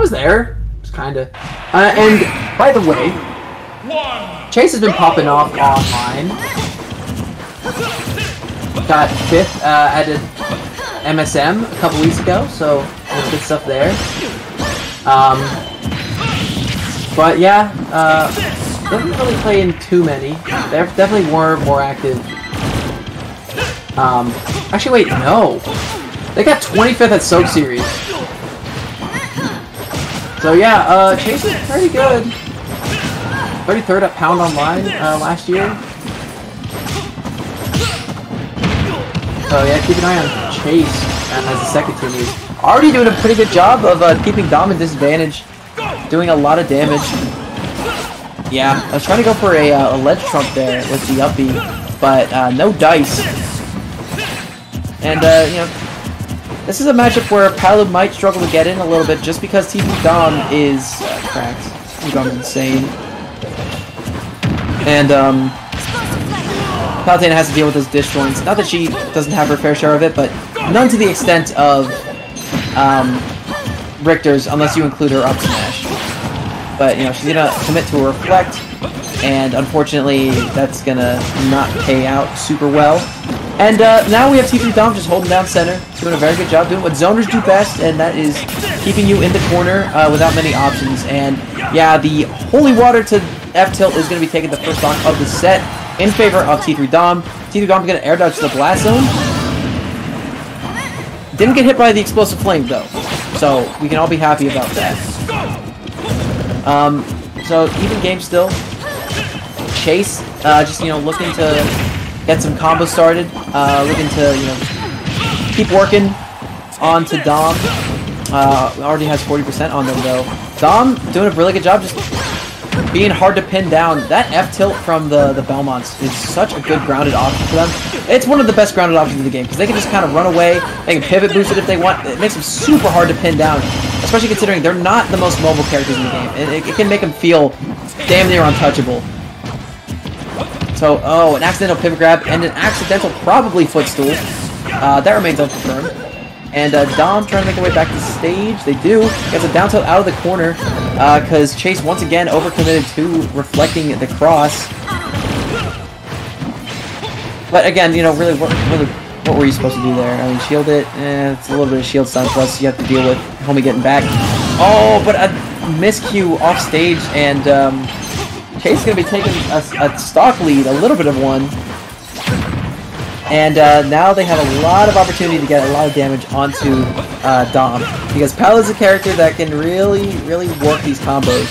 I was there. Just kind of. Uh, and by the way, Chase has been popping off online. Got fifth uh, at MSM a couple weeks ago, so good stuff there. Um, but yeah, uh, doesn't really play in too many. They're definitely were more active. Um, actually, wait, no. They got 25th at Soap Series. So yeah, uh, Chase is pretty good. 33rd at Pound Online uh, last year. So yeah, keep an eye on Chase uh, as the second team. He's already doing a pretty good job of uh, keeping Dom in disadvantage, doing a lot of damage. Yeah, I was trying to go for a, uh, a ledge trump there with the uppy, but uh, no dice. And, uh, you know, this is a matchup where Palu might struggle to get in a little bit just because T3 Dom is uh, cracked. T3 Dom is insane. And, um, Palutena has to deal with those disjoints. Not that she doesn't have her fair share of it, but none to the extent of um, Richter's, unless you include her up smash. But, you know, she's gonna commit to a reflect, and unfortunately, that's gonna not pay out super well. And uh, now we have T3 Dom just holding down center, doing a very good job, doing what zoners do best, and that is keeping you in the corner uh, without many options. And yeah, the Holy Water to F-Tilt is going to be taking the first stock of the set in favor of T3 Dom. T3 Dom going to air dodge the blast zone. Didn't get hit by the explosive flame though, so we can all be happy about that. Um, so even game still. Chase, uh, just you know, looking to get some combos started. Uh, looking to you know keep working on to Dom. Uh, already has 40% on them though. Dom doing a really good job, just being hard to pin down. That F tilt from the the Belmonts is such a good grounded option for them. It's one of the best grounded options in the game because they can just kind of run away. They can pivot boost it if they want. It makes them super hard to pin down, especially considering they're not the most mobile characters in the game. It, it, it can make them feel damn near untouchable. So, oh, an accidental pivot grab and an accidental probably footstool. Uh, that remains unconfirmed. And uh, Dom trying to make their way back to the stage. They do. Gets a down tilt out of the corner because uh, Chase once again overcommitted to reflecting the cross. But again, you know, really, what, really, what were you supposed to do there? I mean, shield it. Eh, it's a little bit of shield stun. Plus, you have to deal with homie getting back. Oh, but a miscue off stage, and um, Chase is gonna be taking a, a stock lead, a little bit of one. And uh, now they have a lot of opportunity to get a lot of damage onto uh, Dom. Because Pal is a character that can really, really work these combos.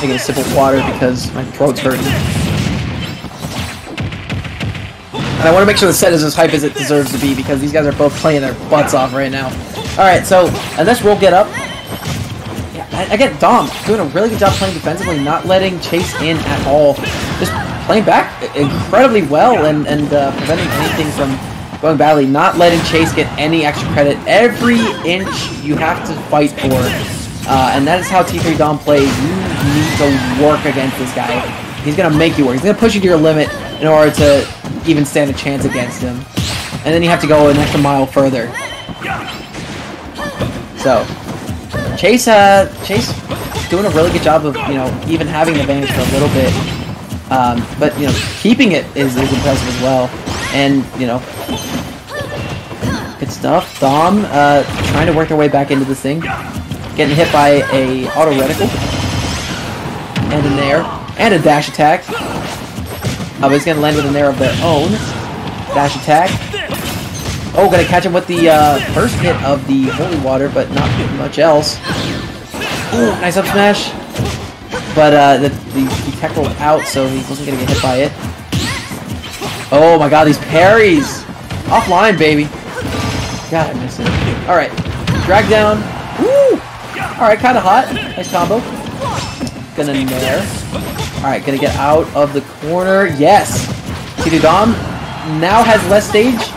Taking a sip of water because my throat's hurting. And I want to make sure the set is as hype as it deserves to be because these guys are both playing their butts off right now. Alright, so, and this roll get up. Yeah, I get Dom doing a really good job playing defensively, not letting Chase in at all. Just playing back incredibly well and, and uh, preventing anything from going badly. Not letting Chase get any extra credit. Every inch you have to fight for. Uh, and that is how T3 Dom plays. You need to work against this guy. He's going to make you work. He's going to push you to your limit in order to even stand a chance against him. And then you have to go an extra mile further. So, Chase, uh, Chase doing a really good job of, you know, even having the advantage for a little bit. Um, but, you know, keeping it is, is impressive as well. And, you know, good stuff. Dom, uh, trying to work their way back into this thing. Getting hit by a auto reticle. And an air. And a dash attack. Uh, he's gonna land with an air of their own. Dash attack. Oh, gonna catch him with the uh, first hit of the holy water, but not much else. Ooh, nice up smash. But uh, the, the, the tech rolled out, so he wasn't gonna get hit by it. Oh my god, these parries! Offline, baby. God, I missed it. Alright. Drag down. Woo! Alright, kinda hot. Nice combo. Gonna nair. Alright, gonna get out of the corner. Yes! T3 Dom now has less stage.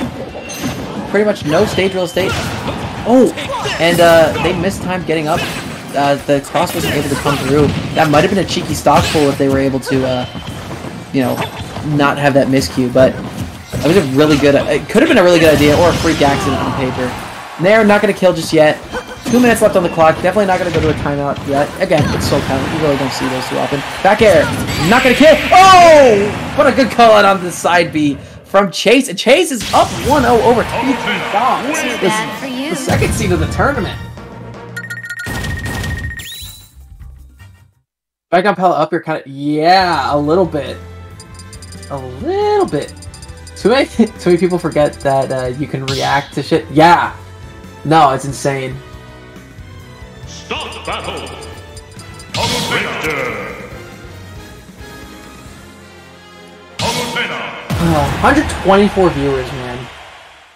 Pretty much no stage real estate. Oh! And uh, they missed time getting up. Uh, the cross wasn't able to come through. That might have been a cheeky stock pull if they were able to, uh, you know, not have that miscue. But It was a really good, it could have been a really good idea or a freak accident on paper. They're not going to kill just yet. Two minutes left on the clock. Definitely not going to go to a timeout yet. Again, it's so count. You really don't see those too often. Back air. Not going to kill. Oh! What a good call out on the side B from Chase. And Chase is up 1-0 over T3 Dom. Too bad for you. The second seed of the tournament. Back on Pella up, you're kind of... Yeah, a little bit. A little bit. Too many, too many people forget that uh, you can react to shit. Yeah. No, it's insane. Start battle! Victor! Oh, 124 viewers, man.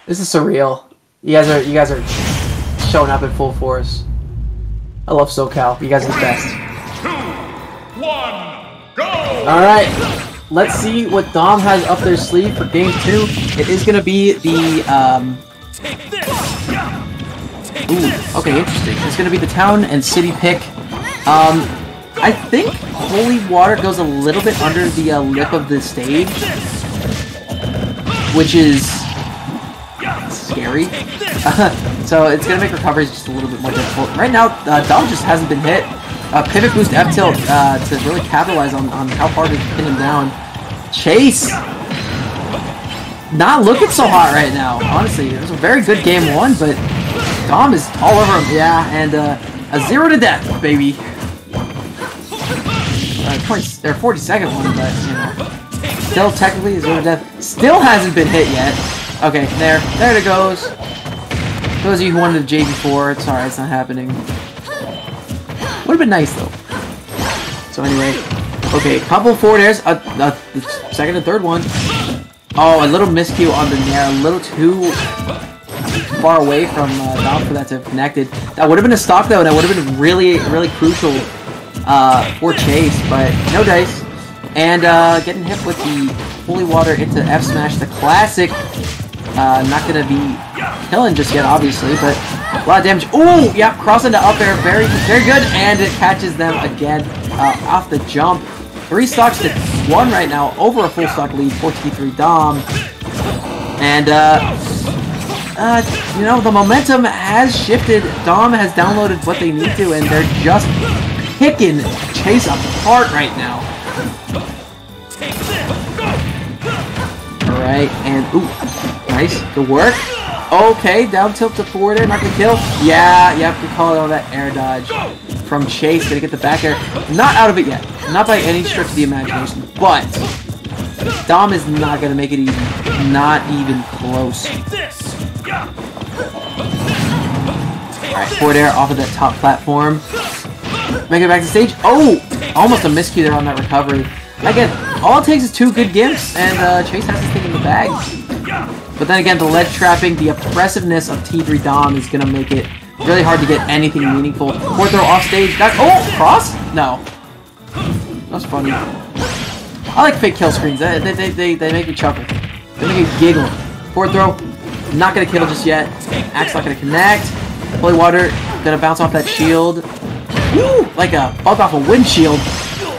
This is surreal. You guys are you guys are showing up in full force. I love SoCal. You guys are the best. Two, one, go! Alright. Let's see what Dom has up their sleeve for game two. It is gonna be the um Ooh, okay, interesting. It's gonna be the town and city pick. Um I think holy water goes a little bit under the uh, lip of the stage, which is scary. so it's gonna make recoveries just a little bit more difficult. Right now, uh, Dom just hasn't been hit. Uh, pivot boost F tilt uh, to really capitalize on, on how hard to pin him down. Chase, not looking so hot right now. Honestly, it was a very good game one, but Dom is all over him. Yeah, and uh, a zero to death, baby. Uh, 20, or 40 second one, but you know, still technically a zero death. Still hasn't been hit yet. Okay, there, there it goes. Those of you who wanted a J before, it's alright, it's not happening. Would have been nice though. So anyway, okay, couple forward airs, uh, uh, the second and third one. Oh, a little miscue on the nair, a little too far away from uh, Dom for that to have connected. That would have been a stock though, and that would have been really, really crucial uh, for Chase, but no dice. And uh, getting hit with the holy water into F smash, the classic. Uh, not gonna be killing just yet, obviously, but a lot of damage. Ooh, yep, crossing to up air, very, very good, and it catches them again uh, off the jump. Three stocks to one right now, over a full stock lead for T3 Dom. And, uh, uh, you know, the momentum has shifted. Dom has downloaded what they need to, and they're just picking Chase apart right now. Alright, and, ooh, nice, good work. Okay, down tilt to forward air, not gonna kill. Yeah, yep, we call it on that air dodge from Chase. Gonna get the back air. Not out of it yet. Not by any stretch of the imagination. But Dom is not gonna make it easy. Not even close. Alright, forward air off of that top platform. Make it back to stage. Oh! Almost a miscue there on that recovery. Again, all it takes is two good gimps, and uh, Chase has this thing in the bag. But then again, the ledge trapping, the oppressiveness of T3 Dom is going to make it really hard to get anything meaningful. Forward throw off stage. That oh cross? No. That's funny. I like fake kill screens. They, they, they, they make me chuckle. They make me giggle. Forward throw. Not going to kill just yet. Axe not to connect. Holy water. To bounce off that shield. Woo! Like a bug off a windshield.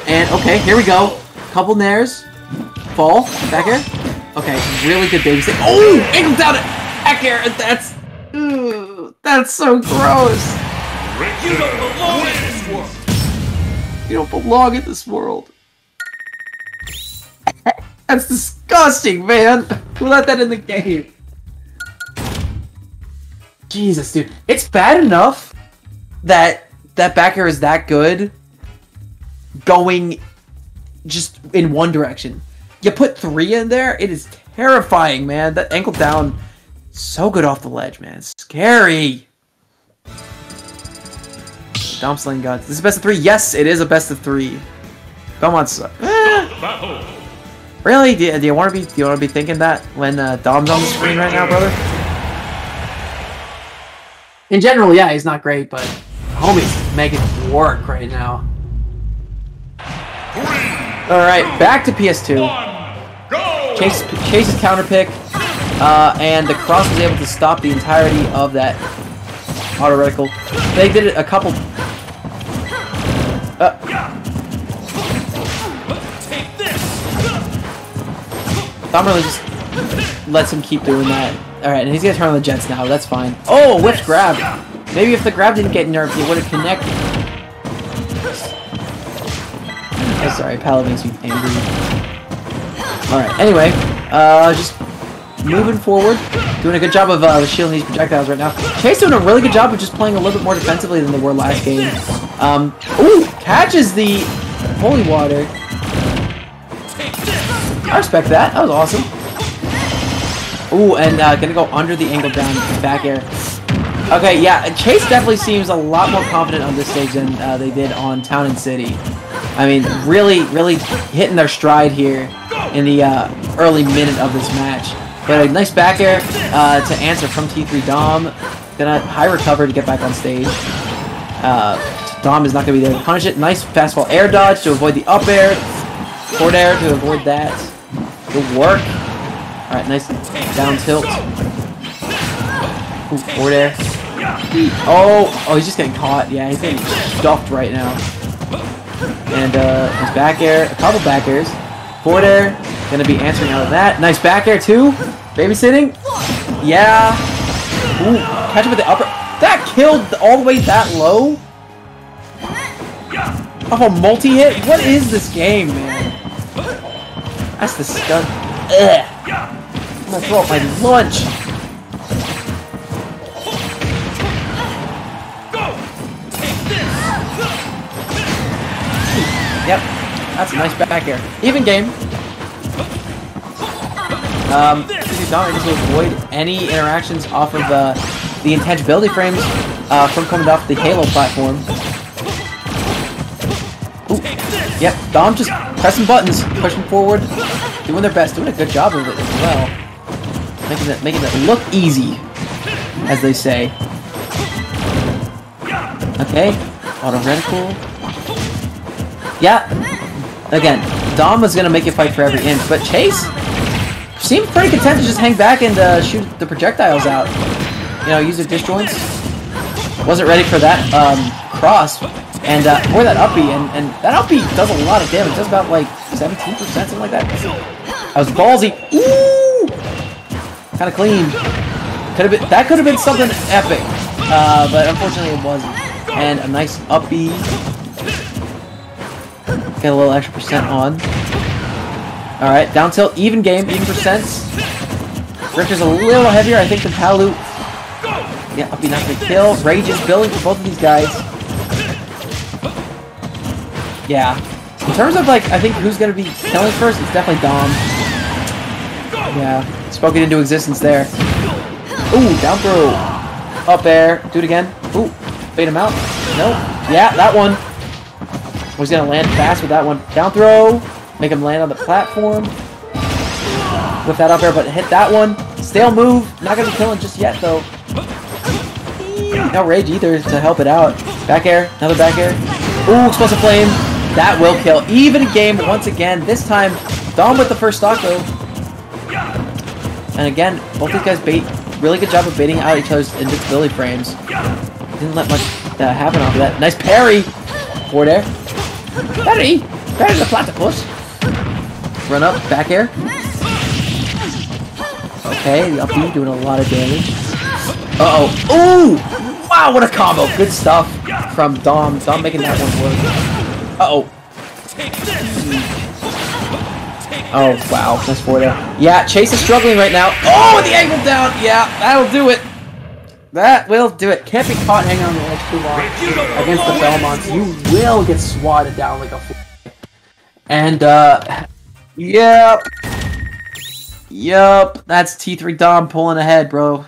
And okay, here we go. Couple nairs. Fall. Back air. Okay, really good baby step. Oh! Angle down it! Back air! and That's... Ooh, that's so gross! You don't belong in this world! You don't belong in this world. That's disgusting, man! Who let that in the game? Jesus, dude. It's bad enough that that back air is that good going just in one direction. You put three in there, it is terrifying, man. That ankle down, so good off the ledge, man. Scary. Dom Sling Gods. This is best of three. Yes, it is a best of three. Come on, son. Really? Do you, do you want to be? Do you want to be thinking that when uh, Dom's on the screen right now, brother? In general, yeah, he's not great, but homie's making it work right now. All right, back to PS2. One! Chase, Chase's counter pick, uh, and the cross was able to stop the entirety of that auto reticle. They did it a couple. Uh, Dom really just lets him keep doing that. Alright, and he's gonna turn on the Jets now. That's fine. Oh, whipped grab. Maybe if the grab didn't get nerfed, it would have connected. I'm oh, sorry, Pal makes me angry. Alright, anyway, uh, just moving forward. Doing a good job of uh, shielding these projectiles right now. Chase doing a really good job of just playing a little bit more defensively than they were last game. Um, ooh, catches the holy water. I respect that. That was awesome. Ooh, and uh, gonna go under the angle down back air. Okay, yeah, Chase definitely seems a lot more confident on this stage than uh, they did on Town and City. I mean, really, really hitting their stride here in the uh, early minute of this match. But a nice back air uh, to answer from T3 Dom. Gonna high recover to get back on stage. Uh, Dom is not gonna be there to punish it. Nice fastball air dodge to avoid the up air. Forward air to avoid that. Good work. Alright, nice down tilt. Ooh, forward air. Oh, oh, he's just getting caught. Yeah, he's getting stuffed right now. And uh, his back air, a couple back airs. Forward air, gonna be answering out of that. Nice back air too. Babysitting. Yeah. Ooh, catch him with the upper. That killed all the way that low. Off a multi-hit? What is this game, man? That's the stun. Ugh. I'm gonna throw up my lunch. Yep, that's a nice back air. Even game. Um, Dom able to avoid any interactions off of uh, the intangibility frames uh, from coming off the Halo platform. Ooh, yep, Dom just pressing buttons, pushing forward, doing their best, doing a good job of it as well. Making it, making it look easy, as they say. Okay, auto reticle. Yeah, again, Dom was gonna make it fight for every inch, but Chase seemed pretty content to just hang back and uh, shoot the projectiles out. You know, use the disjoints. Wasn't ready for that um, cross, and uh, or that uppy, and, and that uppy does a lot of damage. It does about like 17%, something like that. That was ballsy. Ooh, kind of clean. Could have been that could have been something epic, uh, but unfortunately it wasn't. And a nice uppy. Get a little extra percent on. Alright, down tilt, even game, even percents. Richter's a little heavier, I think, than Palu. Yeah, not gonna kill. Rage is building for both of these guys. Yeah. In terms of, like, I think who's gonna be killing first, it's definitely Dom. Yeah, spoken into existence there. Ooh, down throw. Up air. Do it again. Ooh, bait him out. Nope. Yeah, that one. Was gonna land fast with that one. Down throw. Make him land on the platform. With that up air, but hit that one. Stale move. Not gonna be killing just yet, though. No rage either to help it out. Back air. Another back air. Ooh, explosive flame. That will kill. Even game once again. This time, Dom with the first stock, though. And again, both these guys bait. Really good job of baiting out each other's invincibility frames. Didn't let much uh, happen off of that. Nice parry. Forward air. Parry. Parry the platypus. Run up. Back air. Okay, the up doing a lot of damage. Uh-oh. Ooh! Wow, what a combo. Good stuff from Dom. Dom making that one work. Uh-oh. Oh, wow. That's four there. Yeah, Chase is struggling right now. Oh, the angle down. Yeah, that'll do it. That will do it. Can't be caught hanging on the edge too long against the Belmonts. You will get swatted down like a fool. And, uh, yep. Yep, that's T3 Dom pulling ahead, bro.